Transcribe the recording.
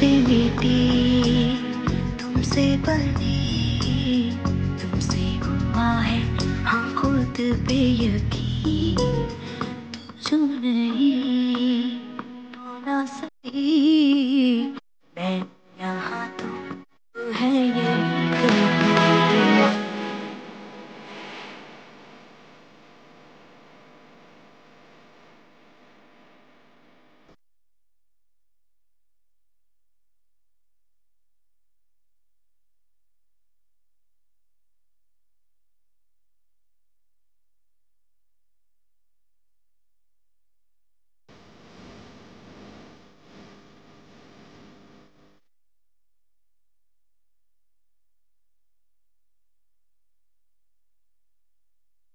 पे मिटी तुमसे बनी तुमसे हुआ है हम खुद पे यकीन तुझ नहीं